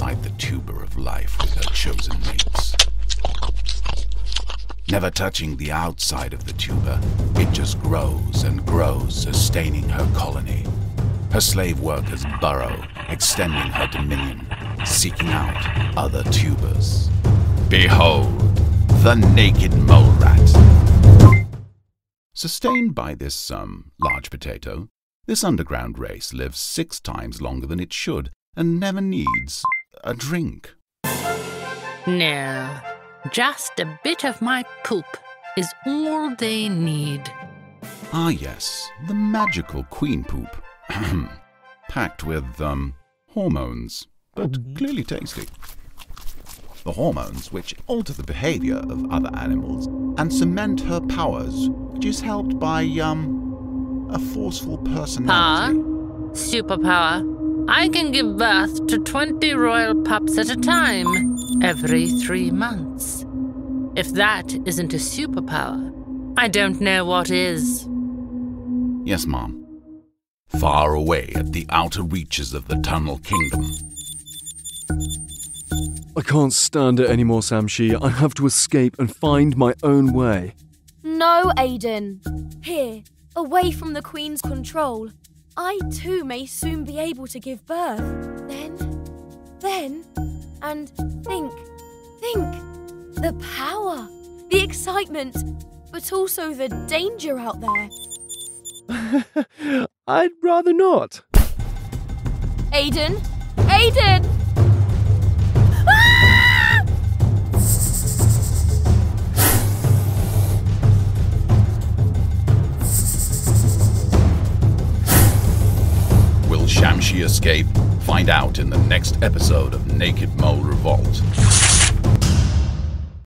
inside the tuber of life with her chosen mates. Never touching the outside of the tuber, it just grows and grows, sustaining her colony. Her slave workers burrow, extending her dominion, seeking out other tubers. Behold, the naked mole rat. Sustained by this um, large potato, this underground race lives six times longer than it should and never needs a drink. No, just a bit of my poop is all they need. Ah, yes, the magical queen poop. Packed with, um, hormones, but clearly tasty. The hormones which alter the behavior of other animals and cement her powers, which is helped by, um, a forceful personality. Superpower. I can give birth to 20 royal pups at a time, every three months. If that isn't a superpower, I don't know what is. Yes, Mom. Far away at the outer reaches of the Tunnel Kingdom. I can't stand it anymore, Samshi. I have to escape and find my own way. No, Aiden. Here, away from the Queen's control, I too may soon be able to give birth. Then, then, and think, think. The power, the excitement, but also the danger out there. I'd rather not. Aiden! Aiden! Shamshi escape? Find out in the next episode of Naked Mole Ravolt.